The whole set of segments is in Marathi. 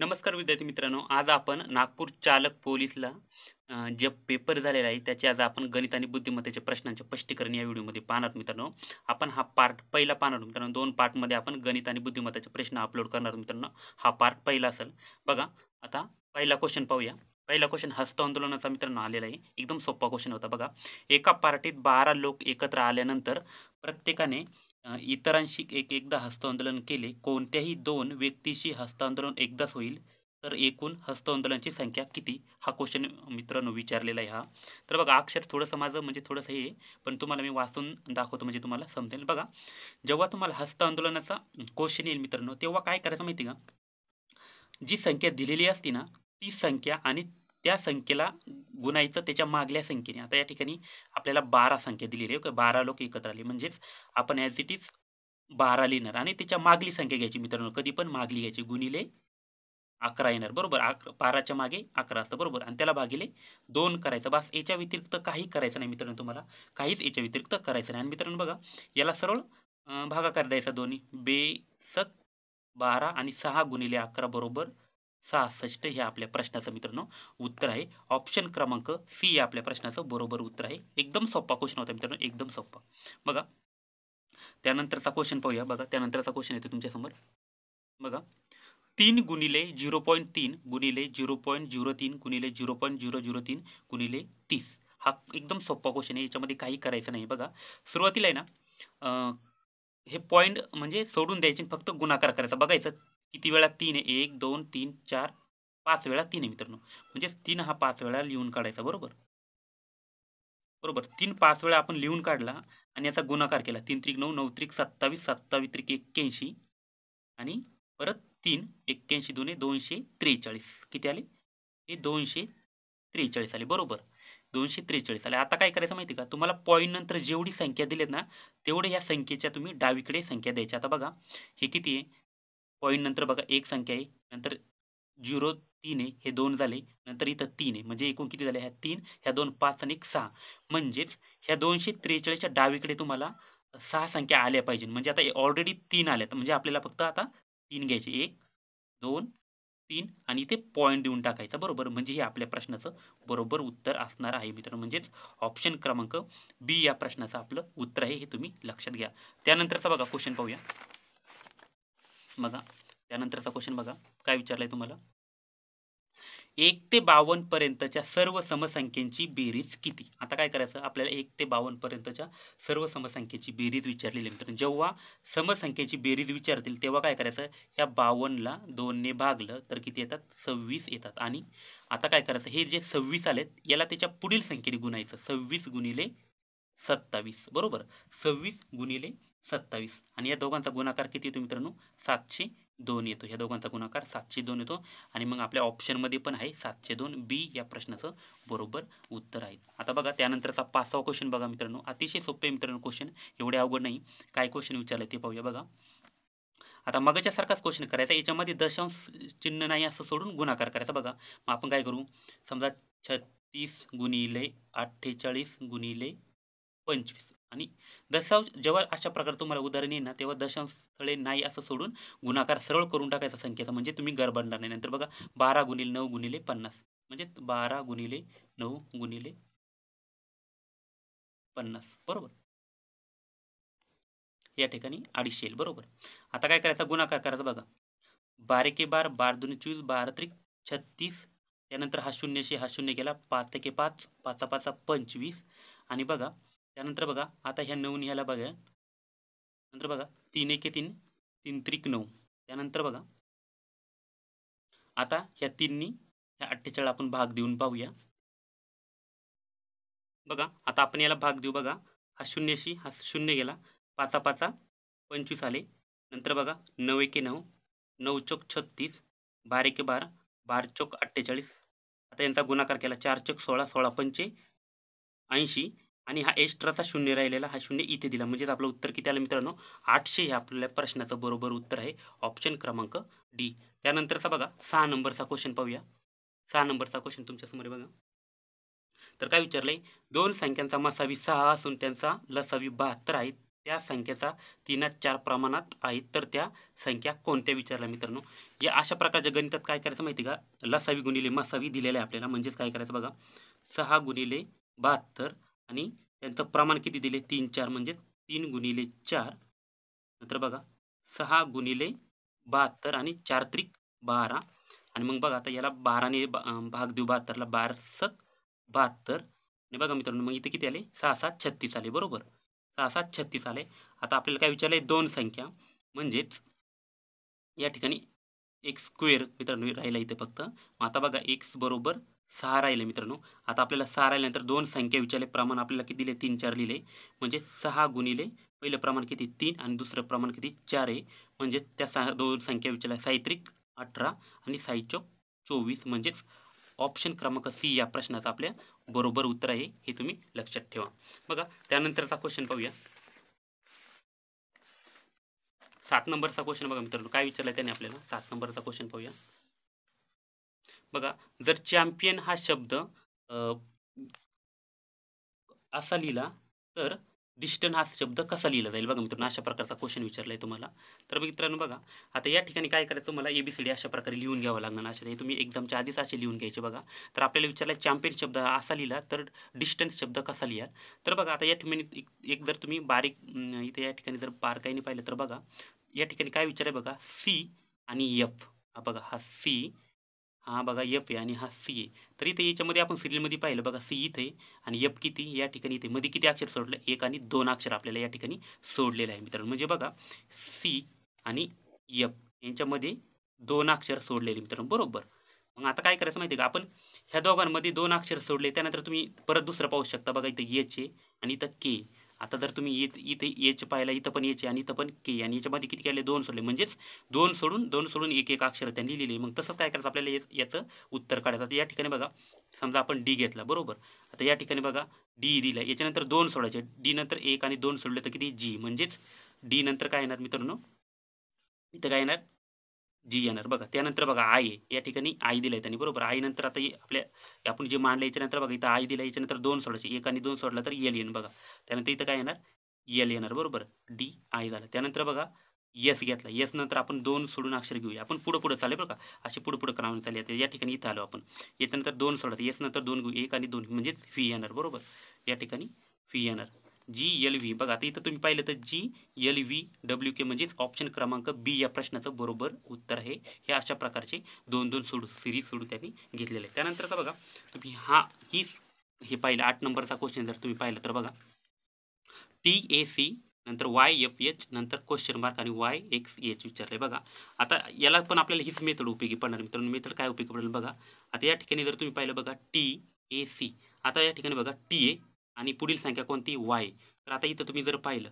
नमस्कार विद्यार्थी मित्रांनो आज आपण नागपूर चालक पोलीसला जे पेपर झालेला आहे त्याचे आज आपण गणित आणि बुद्धिमत्तेच्या प्रश्नांचे स्पष्टीकरण या व्हिडिओमध्ये पाहणार मित्रांनो. आपण हा पार्ट पहिला पाहणार मित्रांनो. दोन पार्टमध्ये आपण गणित आणि बुद्धिमत्तेचे प्रश्न अपलोड करणार मित्रांनो. हा पार्ट पहिला असेल. बघा आता पहिला क्वेश्चन पाहूया. पहिला क्वेश्चन हस्त आंदोलनाचा मित्रांनो आलेला आहे. एकदम सोपा क्वेश्चन होता बघा. एका पार्टीत बारा लोक एकत्र आल्यानंतर प्रत्येकाने इतरांशी एक एकदा हस्तांदोलन केले कोणत्याही दोन व्यक्तीशी हस्तांदोलन एकदाच होईल. तर एकूण हस्तांदोलनाची संख्या किती? हा क्वेश्चन मित्रांनो विचारलेला आहे हा. तर बघा अक्षर थोडंसं माझं म्हणजे थोडंसं हे पण तुम्हाला मी वाचून दाखवतो म्हणजे तुम्हाला समजेल. बघा जेव्हा तुम्हाला हस्त आंदोलनाचा क्वेश्चन येईल मित्रांनो तेव्हा काय करायचं माहिती का? जी संख्या दिलेली असती ना ती संख्या आणि त्या संख्येला गुणायचं त्याच्या मागल्या संख्येने. आता या ठिकाणी आपल्याला बारा संख्या दिलेली आहे बारा लोक एकत्र आले. म्हणजेच आपण ॲज इट इज बारा लिहिणार आणि त्याच्या मागली संख्या घ्यायची मित्रांनो. कधी पण मागली घ्यायची. गुणिले अकरा येणार बरोबर? अकरा बाराच्या मागे अकरा असतं बरोबर? आणि त्याला भागिले दोन करायचं. बस याच्या व्यतिरिक्त काही करायचं नाही मित्रांनो तुम्हाला. काहीच याच्या व्यतिरिक्त करायचं नाही. आणि मित्रांनो बघा याला सरळ भागाकार द्यायचा दोन्ही. बेसक बारा आणि सहा गुणिले अकरा बरोबर? सहासष्ट हे आपल्या प्रश्नाचं मित्रांनो उत्तर आहे. ऑप्शन क्रमांक सी या आपल्या प्रश्नाचं बरोबर उत्तर आहे. एकदम सोप्पा क्वेश्चन होता मित्रांनो एकदम सोप्पा बघा. त्यानंतरचा क्वेश्चन पाहूया. बघा त्यानंतरचा क्वेश्चन येतो तुमच्यासमोर बघा. तीन गुणिले झिरो पॉईंट तीन गुणिले झिरो पॉईंट झिरो तीन गुणिले झिरो पॉईंट झिरो झिरो तीन गुणिले तीस. हा एकदम सोप्पा क्वेश्चन आहे. याच्यामध्ये काही करायचं नाही. बघा. सुरुवातीला आहे ना हे पॉईंट म्हणजे सोडून द्यायचे फक्त गुणाकार करायचा. बघायचं. किती वेळा तीन एक दोन तीन चार पाच वेळा तीन आहे मित्रांनो. म्हणजेच तीन हा पाच वेळा लिहून काढायचा बरोबर? बरोबर. तीन पाच वेळा आपण लिहून काढला आणि याचा गुणाकार केला. तीन त्रिक नऊ नऊ त्रिक सत्तावीस सत्तावीस त्रिक एक्क्याऐंशी आणि परत तीन एक्क्याऐंशी दोन्ही दोनशे त्रेचाळीस. किती आले? हे दोनशे त्रेचाळीस आले बरोबर. दोनशे त्रेचाळीस आले. आता काय करायचं माहिती का? तुम्हाला पॉईंट नंतर जेवढी संख्या दिलीत ना तेवढे या संख्येच्या तुम्ही डावीकडे संख्या द्यायच्या. आता बघा हे किती आहे? पॉईंट नंतर बघा एक संख्या आहे. नंतर झिरो तीन आहे हे दोन झाले. नंतर इथं तीन आहे. म्हणजे एकूण किती झाले? ह्या तीन ह्या दोन पाच आणि एक सहा. म्हणजेच ह्या दोनशे त्रेचाळीसच्या डावीकडे तुम्हाला सहा संख्या आल्या पाहिजे. म्हणजे आता ऑलरेडी तीन आल्यात म्हणजे आपल्याला फक्त आता तीन घ्यायचे. एक दोन तीन आणि इथे पॉईंट देऊन टाकायचा. बरोबर? म्हणजे हे आपल्या प्रश्नाचं बरोबर उत्तर असणार आहे मित्रांनो. म्हणजेच ऑप्शन क्रमांक बी या प्रश्नाचं आपलं उत्तर आहे हे तुम्ही लक्षात घ्या. त्यानंतरचा बघा क्वेश्चन पाहूया. बघा त्यानंतरचा क्वेश्चन बघा काय विचारलंय तुम्हाला? एक ते बावन्न पर्यंतच्या सर्व समसंख्येची बेरीज किती? आता काय करायचं? आपल्याला एक ते बावन्न पर्यंतच्या सर्व समसंख्येची बेरीज विचारलेली मित्रांनो. जेव्हा समसंख्येची बेरीज विचारतील तेव्हा काय करायचं? या बावन्नला दोनने भागलं तर किती येतात? सव्वीस येतात. आणि आता काय करायचं? हे जे सव्वीस आलेत याला त्याच्या पुढील संख्येने गुणायचं. सव्वीस गुणिले सत्तावीस. बरोबर? सव्वीस गुणिले सत्तावीस. आणि या दोघांचा गुणाकार किती येतो मित्रांनो? सातशे दोन येतो. ह्या दोघांचा गुणाकार सातशे दोन येतो. आणि मग आपल्या ऑप्शनमध्ये पण आहे सातशे दोन बी या प्रश्नाचं बरोबर उत्तर आहे. आता बघा त्यानंतरचा पाचवा क्वेश्चन बघा मित्रांनो. अतिशय सोपे मित्रांनो क्वेश्चन एवढे अवघड नाही. काय क्वेश्चन विचारलं ते पाहूया बघा. आता मगाच्यासारखाच क्वेश्चन करायचा. याच्यामध्ये दशांश चिन्ह नाही असं सोडून गुणाकार करायचा बघा. मग आपण काय करू? समजा छत्तीस गुणिले अठ्ठेचाळीस गुणिले पंचवीस. आणि दशांश जेव्हा अशा प्रकारे तुम्हाला उदाहरण येईल ना तेव्हा दशांश स्थळे नाही असं सोडून गुणाकार सरळ करून टाकायचा संख्येचा म्हणजे तुम्ही गरबडणार नाही. नंतर बघा बारा गुणिले नऊ गुणिले पन्नास. म्हणजे बारा गुणिले नऊ गुणिले पन्नास. बरोबर? या ठिकाणी अडीचशे येईल. बरोबर? आता काय करायचा? गुणाकार करायचा बघा. बारेके बार बार दोन चोवीस बारा त्रिक छत्तीस. त्यानंतर हा शून्यशे हा शून्य गेला पाच के पाच पाचा पाचा पंचवीस. आणि बघा त्यानंतर बघा आता ह्या नऊन ह्याला बघा. नंतर बघा तीन एके तीन तीन त्रिक नऊ. त्यानंतर बघा. आता ह्या तीननी ह्या अठ्ठेचाळीस आपण भाग देऊन पाहूया. बघा आता आपण याला भाग देऊ बघा. हा शून्यशी हा शून्य गेला. पाचा पाचा पंचवीस आले. नंतर बघा नऊ एके नऊ नऊ चौक छत्तीस बारा एके बारा बारा चौक अठ्ठेचाळीस. आता यांचा गुणाकार केला चार चौक सोळा सोळा पंचे ऐंशी. आणि हा एक्स्ट्राचा शून्य राहिलेला हा शून्य इथे दिला. म्हणजेच आपलं उत्तर किती आलं मित्रांनो? आठशे हे आपल्या प्रश्नाचं बरोबर उत्तर आहे. ऑप्शन क्रमांक डी त्यानंतरचा बघा सहा नंबरचा क्वेश्चन पाहूया. सहा नंबरचा क्वेश्चन तुमच्यासमोर आहे बघा. तर काय विचारलंय? दोन संख्यांचा मसावी सहा असून त्यांचा लसावी बहात्तर आहे त्या संख्येचा तीनात चार प्रमाणात आहेत. तर त्या संख्या कोणत्या विचारल्या मित्रांनो? या अशा प्रकारच्या गणितात काय करायचं माहिती का? लसावी गुणिले मसावी दिलेलं आहे आपल्याला. म्हणजेच काय करायचं बघा? सहा गुणिले बहात्तर आणि त्यांचं प्रमाण किती दिले? तीन चार म्हणजे तीन गुणिले चार. नंतर बघा सहा गुणिले बहात्तर आणि चार त्रिक बारा. आणि मग बघा आता याला बाराने बा- भाग देऊ बहात्तरला. बार सत बहात्तर. आणि बघा मित्रांनो मग इथे किती आले? सहा सात छत्तीस आले. बरोबर? सहा सात छत्तीस आले. आता आपल्याला काय विचारलं दोन संख्या. म्हणजेच या ठिकाणी एक स्क्वेअर मित्रांनो राहिला इथे फक्त. मग आता बघा एक्स बरोबर सहा राहिले मित्रांनो. आता आपल्याला सहा राहिल्यानंतर दोन संख्या विचारले. प्रमाण आपल्याला किती दिले तीन चार लिहिले. म्हणजे सहा गुणिले पहिलं प्रमाण किती? तीन आणि दुसरं प्रमाण किती? चार आहे. म्हणजे त्या सहा दोन संख्या विचारल्या. साहित्रिक अठरा आणि साहित्य चोवीस. म्हणजेच ऑप्शन क्रमांक सी या प्रश्नाचं आपल्या बरोबर उत्तर आहे. हे तुम्ही लक्षात ठेवा. बघा त्यानंतरचा क्वेश्चन पाहूया. सात नंबरचा क्वेश्चन बघा मित्रांनो. काय विचारलं त्याने आपल्याला? सात नंबरचा क्वेश्चन पाहूया. बघा जर चॅम्पियन हा शब्द असा लिहिला तर डिस्टन हा शब्द कसा लिहिला जाईल? बघा मित्रांनो अशा प्रकारचा क्वेश्चन विचारलाय तुम्हाला. तर मित्रांनो बघा आता या ठिकाणी काय करायचं? तुम्हाला एबीसीडी अशा प्रकारे लिहून घ्यावं लागणार. अशा तुम्ही एक्झामच्या आधीच असे लिहून घ्यायचे बघा. तर आपल्याला विचारला चॅम्पियन शब्द असा लिहिला तर डिस्टन्स शब्द कसा लिहा तर बघा आता या ठिकाणी एक- एक जर तुम्ही बारीक इथे या ठिकाणी जर बारकाईने पाहिलं तर बघा या ठिकाणी काय विचार आहे बघा? सी आणि एफ हा बघा हा सी हा बघा एफ आहे आणि हा सी आहे. तर इथे याच्यामध्ये आपण सिरियलमध्ये पाहिलं बघा सी इथे आणि एफ किती या ठिकाणी इथे. मध्ये किती अक्षर सोडलं? एक आणि दोन अक्षर आपल्याला या ठिकाणी सोडलेलं आहे मित्रांनो. म्हणजे बघा सी आणि एफ यांच्यामध्ये दोन अक्षर सोडलेले मित्रांनो. बरोबर? मग आता काय करायचं माहिती आहे का? आपण ह्या दोघांमध्ये दोन अक्षर सोडले त्यानंतर तुम्ही परत दुसरं पाहू शकता. बघा इथं एच आहे आणि इथं के आता जर तुम्ही इथे एच पाहिला इथं पण एच आणि इथं पण के आणि याच्यामध्ये किती केले? दोन सोडले. म्हणजेच दोन सोडून दोन सोडून एक एक अक्षर त्यांनी लिहिले मग तसंच काय करायचं? आपल्याला याचं उत्तर काढायचं. आता या ठिकाणी बघा. समजा आपण डी घेतला. बरोबर? आता या ठिकाणी बघा. डी दिला याच्यानंतर दोन सोडायचे. डी नंतर एक आणि दोन सोडले तर किती? जी. म्हणजेच डी नंतर काय येणार मित्रांनो? इथं काय येणार? जी येणार. बघा त्यानंतर बघा आय या ठिकाणी आय दिलं आहे त्यांनी बरोबर? आय नंतर आता आपल्या आपण जे मांडलं याच्यानंतर बघा इथं आय दिला याच्यानंतर दोन सोडायचे. एक आणि दोन सोडला तर एल येईन बघा. त्यानंतर इथं काय येणार? एल येणार बरोबर? डी आय झालं. त्यानंतर बघा यस घेतला. येस नंतर आपण दोन सोडून अक्षर घेऊया. आपण पुढं पुढं चालेल बरं का असे पुढं पुढं करावं चालेल या ठिकाणी इथं आलो आपण. याच्यानंतर दोन सोडायचं येस नंतर दोन घेऊ. एक आणि दोन. म्हणजे फी येणार बरोबर? या ठिकाणी फी येणार. जी एल व्ही बघा आता इथं तुम्ही पाहिलं तर G L V W K म्हणजेच ऑप्शन क्रमांक बी या प्रश्नाचं बरोबर उत्तर आहे. हे अशा प्रकारचे दोन दोन सोडू सिरीज सोडून त्यांनी घेतलेले आहे. त्यानंतर आता बघा तुम्ही हा ही हे पाहिलं आठ नंबरचा क्वेश्चन जर तुम्ही पाहिलं तर बघा. टी ए सी नंतर वाय एफ एच नंतर क्वेश्चन मार्क आणि वाय एक्स एच विचारले बघा आता याला पण आपल्याला हीच मेथड उपयोगी पडणार. मित्रांनो मेथड काय उपयोगी पडेल बघा. आता या ठिकाणी जर तुम्ही पाहिलं बघा टी ए सी आता या ठिकाणी बघा टी ए आणि पुढील संख्या कोणती? वाय तर आता इथं तुम्ही जर पाहिलं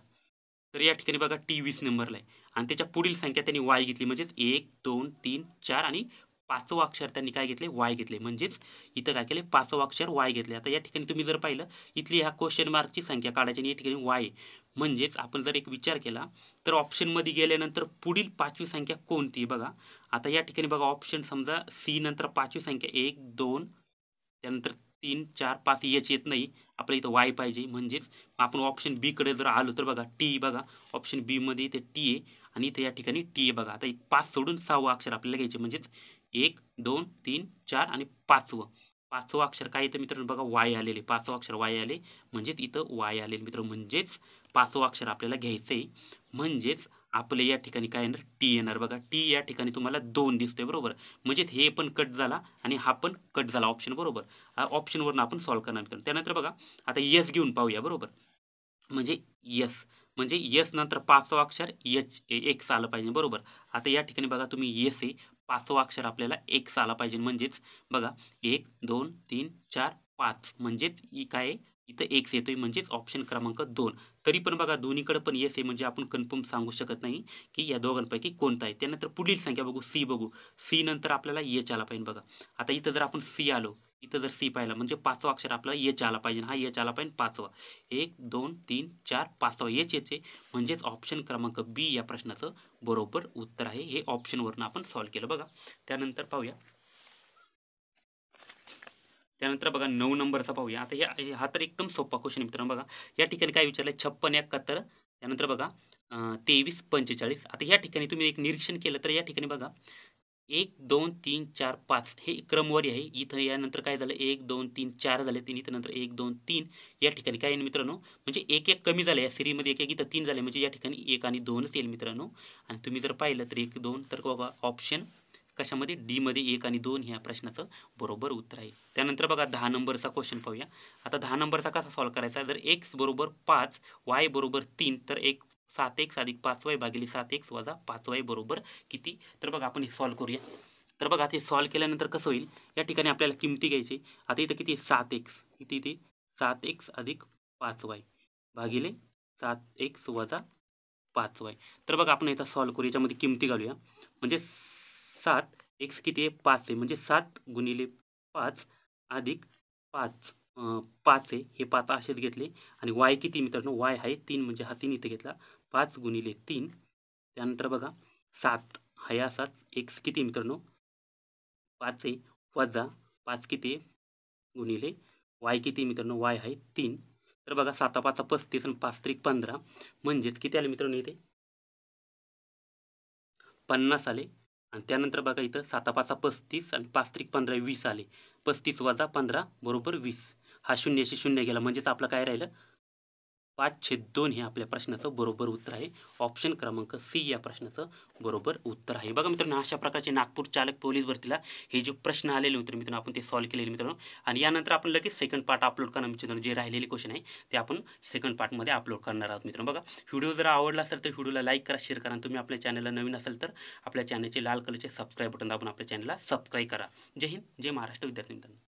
तर या ठिकाणी बघा टी वीस नंबरला आहे. आणि त्याच्या पुढील संख्या त्यांनी वाय घेतली म्हणजेच एक दोन तीन चार आणि पाचवं अक्षर त्यांनी काय घेतले? वाय घेतले. म्हणजेच इथं काय केले? पाचवं अक्षर वाय घेतले. आता या ठिकाणी तुम्ही जर पाहिलं इथली ह्या क्वेश्चन मार्कची संख्या काढायची आणि या ठिकाणी वाय म्हणजेच आपण जर एक विचार केला तर ऑप्शनमध्ये गेल्यानंतर पुढील पाचवी संख्या कोणती? बघा. आता या ठिकाणी बघा ऑप्शन समजा सी नंतर पाचवी संख्या एक दोन त्यानंतर तीन चार पाच एच येत नाही. आपल्या इथं वाय पाहिजे. म्हणजेच आपण ऑप्शन बीकडे जर आलो तर बघा टी बघा. ऑप्शन बीमध्ये इथे टी आहे आणि इथे या ठिकाणी टी आहे बघा. आता एक पाच सोडून सहावं अक्षर आपल्याला घ्यायचे म्हणजेच एक दोन तीन चार आणि पाचवं. पाचवं अक्षर काय येतं मित्रांनो बघा वाय आलेले. पाचवं अक्षर वाय आले. म्हणजेच इथं वाय आलेले मित्र म्हणजेच पाचवं अक्षर आपल्याला घ्यायचं आहे म्हणजेच आपले या ठिकाणी काय येणार? टी येणार बघा. टी या ठिकाणी तुम्हाला दोन दिसतोय बरोबर? म्हणजे हे पण कट झाला आणि हा पण कट झाला ऑप्शन बरोबर? ऑप्शनवरून आपण सॉल्व्ह करणार मित्रांनो त्यानंतर बघा आता यस घेऊन पाहूया बरोबर? म्हणजे यस म्हणजे यस नंतर पाचवा अक्षर एच एक्स आलं पाहिजे बरोबर? आता या ठिकाणी बघा तुम्ही येस ए पाचवा अक्षर आपल्याला एक्स आला पाहिजे. म्हणजेच बघा एक दोन तीन चार पाच. म्हणजेच ही काय आहे? इथं एक्स येतोय म्हणजेच ऑप्शन क्रमांक दोन. तरी पण बघा दोन्हीकडे पण येस आहे म्हणजे आपण कन्फर्म सांगू शकत नाही की या दोघांपैकी कोणता आहे. त्यानंतर पुढील संख्या बघू सी बघू. सी नंतर आपल्याला एच आला पाहिजे बघा. आता इथं जर आपण सी आलो इथं जर सी पाहिला म्हणजे पाचवा अक्षर आपल्याला एच आला पाहिजे. हा एच आला पाहिजे पाचवा. एक दोन तीन चार पाचवा. एच येते म्हणजेच ऑप्शन क्रमांक बी या प्रश्नाचं बरोबर उत्तर आहे. हे ऑप्शनवरून आपण सॉल्व्ह केलं बघा. त्यानंतर पाहूया. त्यानंतर बघा नऊ नंबरचा पाहूया. आता या हा तर एकदम सोपा क्वेश्चन मित्रांनो बघा. या ठिकाणी काय विचारलंय? छप्पन एकाहत्तर. त्यानंतर बघा तेवीस पंचेचाळीस. आता या ठिकाणी तुम्ही एक निरीक्षण केलं तर या ठिकाणी बघा एक दोन तीन चार पाच. हे क्रमवारी आहे. इथं यानंतर काय झालं? एक दोन तीन चार झाले तीन. इथं नंतर एक दोन तीन. या ठिकाणी काय येईल मित्रांनो? म्हणजे एक एक कमी झालं या सिरीमध्ये एक एक इथं तीन झाले म्हणजे या ठिकाणी एक आणि दोनच येईल मित्रांनो. आणि तुम्ही जर पाहिलं तर एक दोन. तर बाबा ऑप्शन कशामध्ये? डीमध्ये एक आणि दोन ह्या प्रश्नाचं बरोबर उत्तर आहे. त्यानंतर बघा दहा नंबरचा क्वेश्चन पाहूया. आता दहा नंबरचा कसा सॉल्व करायचा? जर एक्स बरोबर पाच वाय बरोबर तीन तर एक सात एक्स अधिक पाच वाय भागिले सात एक्स वजा पाच वाय बरोबर किती? तर बघा आपण हे सॉल्व करूया. तर बघा ते सॉल्व केल्यानंतर कसं होईल? या ठिकाणी आपल्याला किमती घ्यायची आता इथं किती सात एक्स किती इथे? सात एक्स अधिक पाच वाय भागिले सात एक्स वजा पाच वाय तर बघा आपण इथं सॉल्व करू. याच्यामध्ये किमती घालूया. म्हणजे सात एक्स किती आहे? पाच आहे. म्हणजे सात गुणिले पाच अधिक पाच पाच आहे. हे पाच असेच घेतले. आणि वाय किती मित्रांनो? वाय आहे तीन. म्हणजे हा तीन इथे घेतला. पाच गुणिले तीन. त्यानंतर बघा, सात. हा सात एक्स किती मित्रांनो? पाच आहे. वजा पाच किती गुणिले वाय किती मित्रांनो? वाय आहे तीन. तर बघा, साता पाचा पस्तीस आणि पाच त्रिक पंधरा. म्हणजेच किती आले मित्रांनो इथे? पन्नास आले. आणि त्यानंतर बघा इथं साता पाचा पस्तीस आणि पाच त्रिक पंधरा वीस आले. पस्तीस वजा पंधरा बरोबर वीस. हा शून्याशी शून्य गेला. म्हणजेच आपलं काय राहिलं? पाच छेद दोन हे आपल्या प्रश्नाचं बरोबर उत्तर आहे. ऑप्शन क्रमांक सी या प्रश्नाचं बरोबर उत्तर आहे. बघा मित्रांनो अशा प्रकारचे नागपूर चालक पोलीस भरतीला हे जे प्रश्न आलेले होते मित्रांनो आपण ते सॉल्व्ह केलेले मित्रांनो. आणि यानंतर आपण लगेच सेकंड पार्ट अपलोड करणार मित्रांनो. जे राहिलेले क्वेश्चन आहे ते आपण सेकंड पार्टमध्ये अपलोड करणार आहोत मित्रांनो. बघा व्हिडिओ जर आवडला असेल तर व्हिडिओला लाईक करा शेअर करा. आणि तुम्ही आपल्या चॅनलला नवीन असेल तर आपल्या चॅनलचे लाल कलरचे सबस्क्राईब बटन दाबून आपल्या चॅनलला सबस्क्राईब करा. जय हिंद जय महाराष्ट्र विद्यार्थी मित्रांनो.